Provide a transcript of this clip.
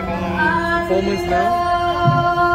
performance now.